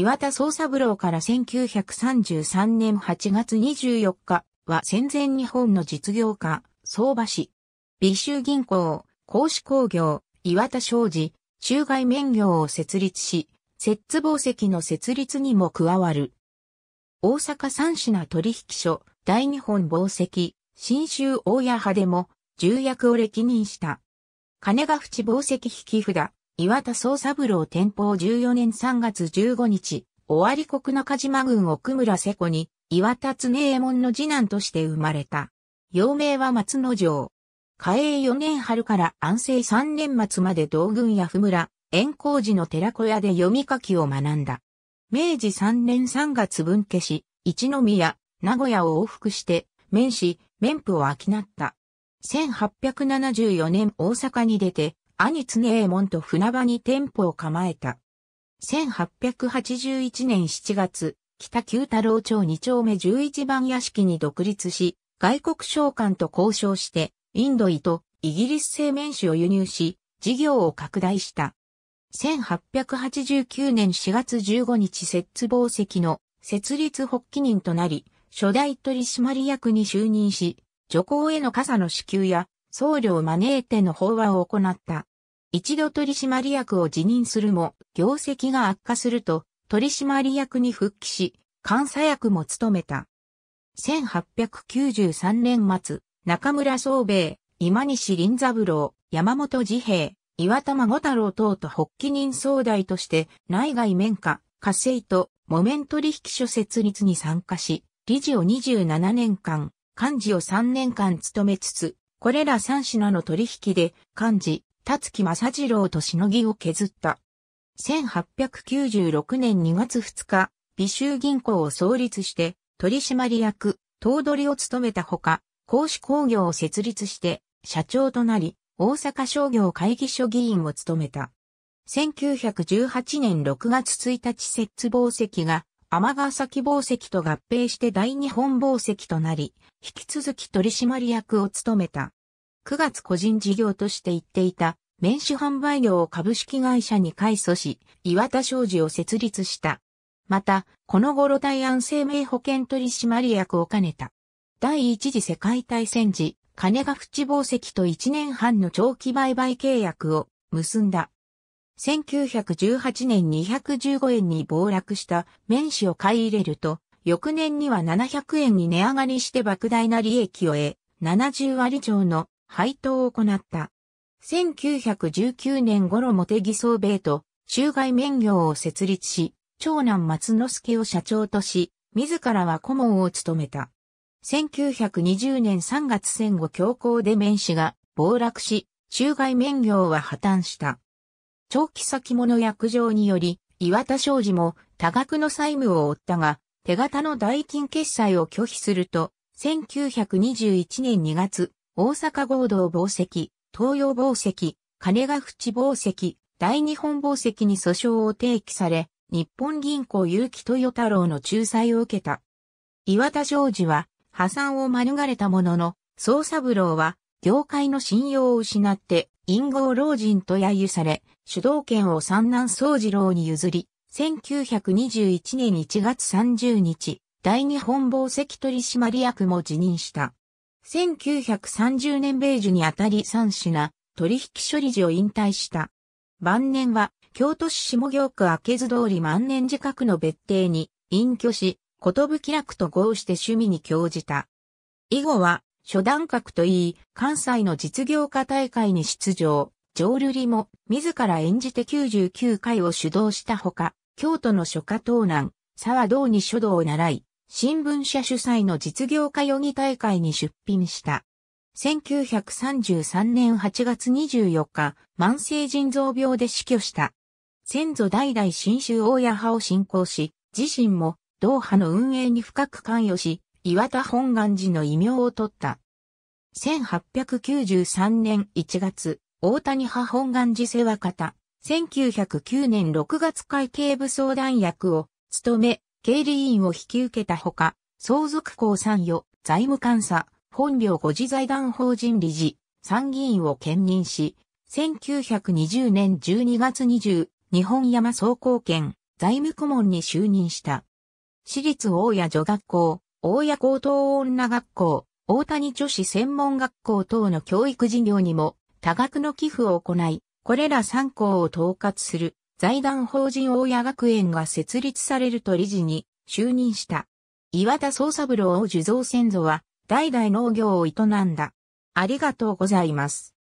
岩田総三郎から1933年8月24日は戦前日本の実業家、相場氏。美州銀行、公私工業、岩田商事、中外免業を設立し、摂津宝石の設立にも加わる。大阪三品取引所、大日本宝石、新州大谷派でも重役を歴任した。金ヶ淵宝石引き札、岩田総三郎天保14年3月15日、尾張国中島郡奥村瀬古に、岩田常右衛門の次男として生まれた。幼名は松之丞。嘉永4年春から安政3年末まで道軍や府村、円光寺の寺子屋で読み書きを学んだ。明治3年3月分家し、一宮、名古屋を往復して、面し、面府を飽きなった。1874年大阪に出て、兄常衛門と船場に店舗を構えた。1881年7月、北九太郎町2丁目11番屋敷に独立し、外国商館と交渉して、インドイとイギリス製麺紙を輸入し、事業を拡大した。1889年4月15日摂津宝石の設立発起人となり、初代取締役に就任し、女皇への傘の支給や送料を招いての法話を行った。一度取締役を辞任するも、業績が悪化すると、取締役に復帰し、監査役も務めた。1893年末、中村宗兵衛、今西林三郎、山本治平、岩田孫太郎等と発起人総代として内外面下、火星と木綿取引所設立に参加し、理事を27年間、幹事を3年間務めつつ、これら3品の取引で幹事、辰木正次郎としのぎを削った。1896年2月2日、美州銀行を創立して取締役、頭取を務めたほか、公私工業を設立して社長となり、大阪商業会議所議員を務めた。1918年6月1日摂津宝石が天ヶ崎宝石と合併して大日本宝石となり、引き続き取締役を務めた。9月個人事業として言っていた、免酒販売業を株式会社に改組し、岩田商事を設立した。また、この頃大安生命保険取締役を兼ねた。第一次世界大戦時、金が淵宝石と1年半の長期売買契約を結んだ。1918年215円に暴落した面紙を買い入れると、翌年には700円に値上がりして莫大な利益を得、70割超の配当を行った。1919年頃茂木総兵衛と州外免業を設立し、長男松之助を社長とし、自らは顧問を務めた。1920年3月戦後強行で面子が暴落し、中外免業は破綻した。長期先物約定により、岩田商事も多額の債務を負ったが、手形の代金決済を拒否すると、1921年2月、大阪合同宝石、東洋宝石、金ヶ淵宝石、大日本宝石に訴訟を提起され、日本銀行結城豊太郎の仲裁を受けた。岩田商事は破産を免れたものの、総三郎は、業界の信用を失って、陰謀老人と揶揄され、主導権を三男宗次郎に譲り、1921年1月30日、大日本宝石取締役も辞任した。1930年米寿にあたり三品、取引処理時を引退した。晩年は、京都市下京区明津通り万年近くの別邸に隠居し、ことぶき楽と合して趣味に興じた。以後は、初段格といい、関西の実業家大会に出場、浄瑠璃も自ら演じて99回を主導したほか、京都の書家東南、沢道に書道を習い、新聞社主催の実業家予議大会に出品した。1933年8月24日、慢性腎臓病で死去した。先祖代々新州大谷派を信仰し、自身も同派の運営に深く関与し、岩田本願寺の異名を取った。1893年1月、大谷派本願寺世話方、1909年6月会計部相談役を務め、経理委員を引き受けたほか、相続公参与、財務監査、本領五次財団法人理事、参議院を兼任し、1920年12月20、日本山総貢献、財務顧問に就任した。私立大谷女学校、大谷高等女学校、大谷女子専門学校等の教育事業にも多額の寄付を行い、これら3校を統括する財団法人大谷学園が設立されると理事に就任した。岩田宗三郎を受蔵先祖は代々農業を営んだ。ありがとうございます。